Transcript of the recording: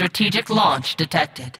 Strategic launch detected.